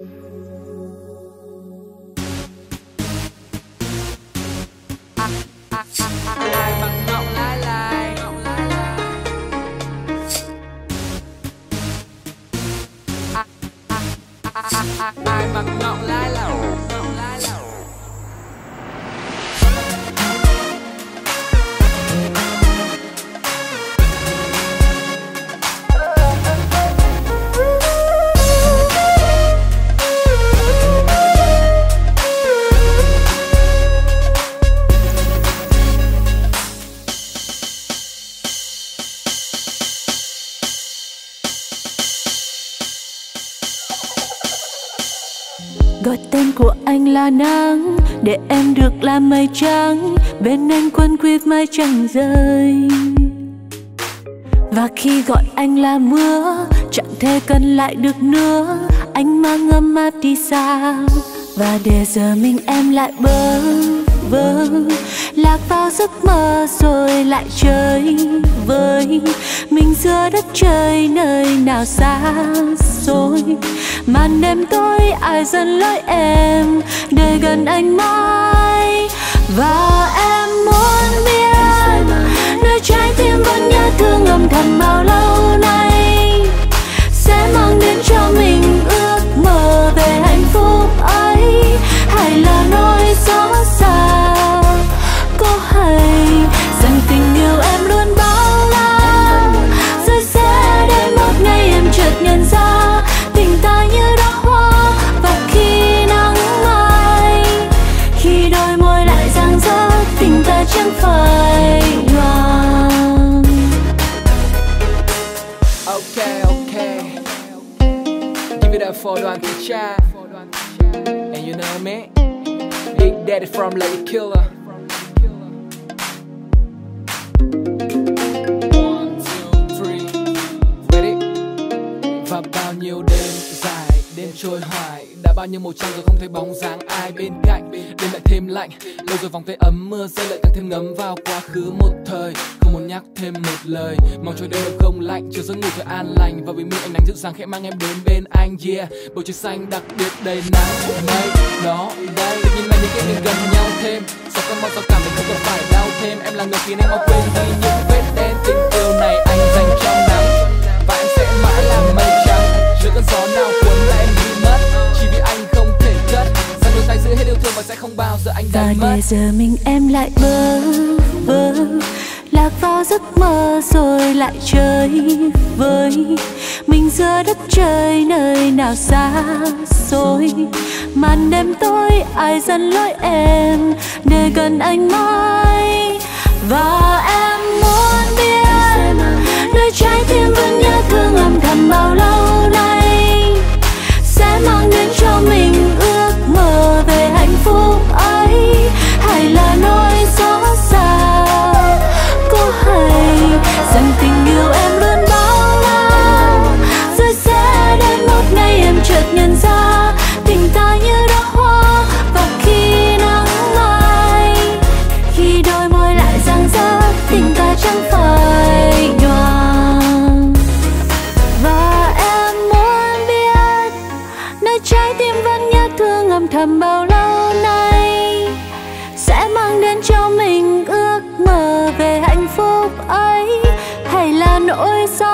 ai gọi tên của anh là nắng, để em được làm mây trắng, bên anh quân quyết mây chẳng rơi. Và khi gọi anh là mưa, chẳng thể cần lại được nữa anh mang âm áp đi xa. Và để giờ mình em lại bơ vơ, lạc vào giấc mơ rồi lại chơi vơi mình giữa đất trời nơi nào xa xôi màn đêm tối ai dẫn lối em để gần anh mãi? Và em muốn biết, nơi trái tim vẫn nhớ thương Know me? Big Daddy from Lady Killer. One, two, three. Ready? Và bao nhiêu đêm đêm trôi hoài. Đã bao nhiêu màu trăng rồi không thấy bóng dáng ai bên cạnh. Đêm lại thêm lạnh, lâu rồi vòng tay ấm mưa rơi lại càng thêm ngấm vào quá khứ một thời. Không muốn nhắc thêm một lời, mong cho đêm không lạnh. Chiều giấc ngủ thật an lành và bình minh ánh nắng dịu dàng khẽ mang em đến bên anh Yeah, bầu trời xanh đặc biệt đầy nắng mây Đó, đây, tự nhiên là những cái mình gần nhau thêm. Sao không mong sao cảm mình không cần phải đau thêm. Em là người khiến em mau quên đi những vết đen Tình yêu này và để giờ mình em lại bơ vơ lạc vào giấc mơ rồi lại chơi vơi mình giữa đất trời nơi nào xa xôi. Màn đêm tối ai dẫn lối em để gần anh mãi. Và em chẳng phải nhỏ và em muốn biết, nơi trái tim vẫn nhớ thương âm thầm bao lâu nay, sẽ mang đến cho mình ước mơ về hạnh phúc ấy, hay là nỗi đau